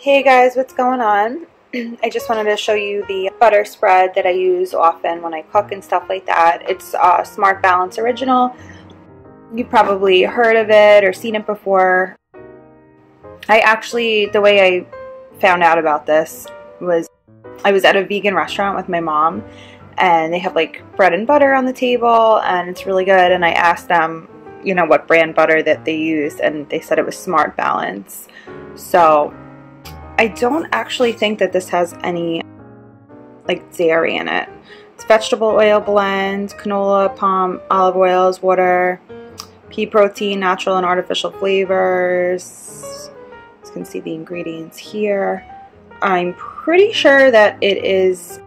Hey guys, what's going on? I just wanted to show you the butter spread that I use often when I cook and stuff like that. It's uh, Smart Balance Original. You've probably heard of it or seen it before. I actually, the way I found out about this was I was at a vegan restaurant with my mom and they have like bread and butter on the table and it's really good and I asked them you know what brand butter that they used and they said it was Smart Balance so I don't actually think that this has any like dairy in it. It's vegetable oil blend, canola, palm, olive oils, water, pea protein, natural and artificial flavors. You can see the ingredients here. I'm pretty sure that it is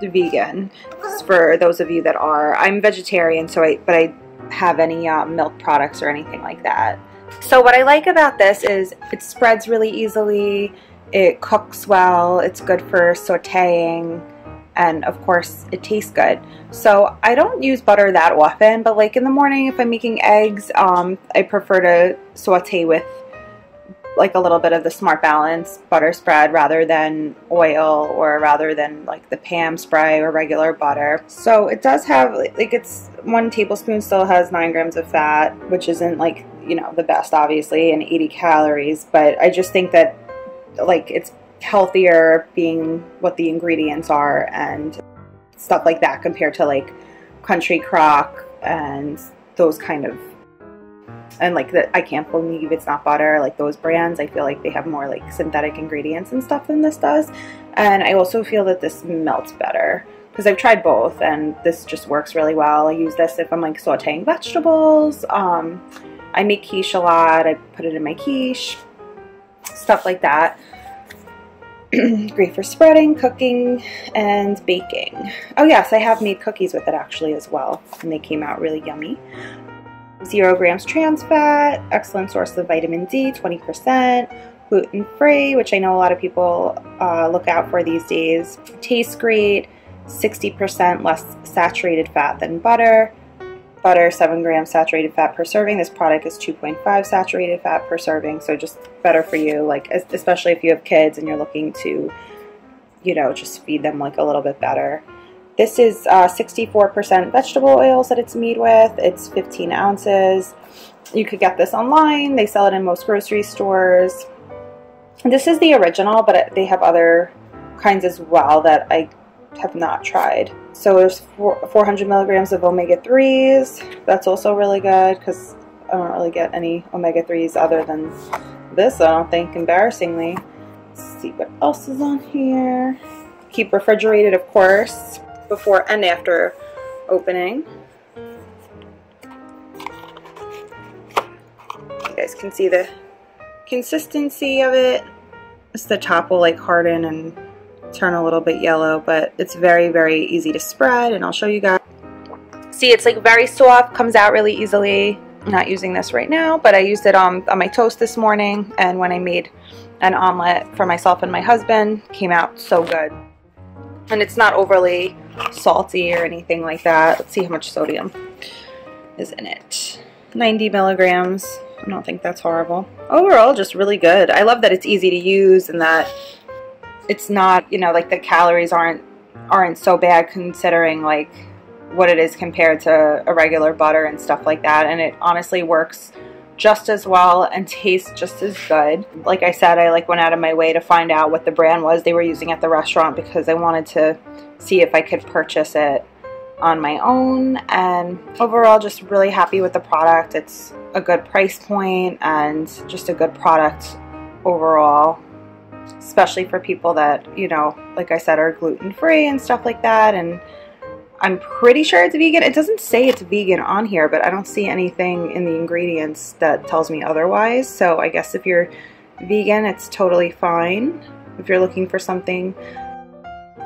vegan for those of you that are. I'm vegetarian, so I but I have any uh, milk products or anything like that. So what I like about this is it spreads really easily, it cooks well, it's good for sauteing, and of course it tastes good. So I don't use butter that often, but like in the morning if I'm making eggs, um, I prefer to saute with like a little bit of the Smart Balance butter spread rather than oil or rather than like the Pam spray or regular butter. So it does have like it's one tablespoon still has nine grams of fat, which isn't like you know the best obviously, and 80 calories. But I just think that like it's healthier being what the ingredients are and stuff like that compared to like Country Crock and those kind of and like that I can't believe it's not butter like those brands I feel like they have more like synthetic ingredients and stuff than this does and I also feel that this melts better because I've tried both and this just works really well I use this if I'm like sauteing vegetables um, I make quiche a lot I put it in my quiche stuff like that great for spreading, cooking, and baking. Oh yes, I have made cookies with it actually as well, and they came out really yummy. Zero grams trans fat, excellent source of vitamin D, 20%, gluten free, which I know a lot of people uh, look out for these days. Tastes great, 60% less saturated fat than butter. Butter, 7 grams saturated fat per serving. This product is 2.5 saturated fat per serving, so just better for you, like especially if you have kids and you're looking to, you know, just feed them like a little bit better. This is 64% uh, vegetable oils that it's made with. It's 15 ounces. You could get this online. They sell it in most grocery stores. This is the original, but they have other kinds as well that I have not tried. So there's 400 milligrams of omega-3s. That's also really good because I don't really get any omega-3s other than this, I don't think, embarrassingly. Let's see what else is on here. Keep refrigerated, of course before and after opening. You guys can see the consistency of it. It's the top will like harden and turn a little bit yellow, but it's very, very easy to spread and I'll show you guys. See, it's like very soft, comes out really easily. I'm not using this right now, but I used it on, on my toast this morning and when I made an omelet for myself and my husband, came out so good. And it's not overly salty or anything like that. Let's see how much sodium is in it. 90 milligrams. I don't think that's horrible. Overall, just really good. I love that it's easy to use and that it's not, you know, like the calories aren't aren't so bad considering like what it is compared to a regular butter and stuff like that. And it honestly works just as well and tastes just as good. Like I said, I like went out of my way to find out what the brand was they were using at the restaurant because I wanted to see if I could purchase it on my own and overall just really happy with the product. It's a good price point and just a good product overall especially for people that, you know, like I said, are gluten free and stuff like that and I'm pretty sure it's vegan. It doesn't say it's vegan on here, but I don't see anything in the ingredients that tells me otherwise. So I guess if you're vegan, it's totally fine. If you're looking for something,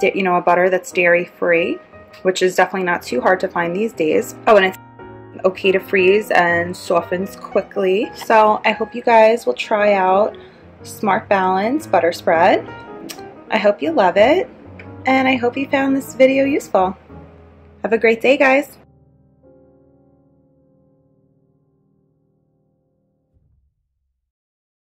you know, a butter that's dairy free, which is definitely not too hard to find these days. Oh, and it's okay to freeze and softens quickly. So I hope you guys will try out Smart Balance Butter Spread. I hope you love it, and I hope you found this video useful. Have a great day, guys.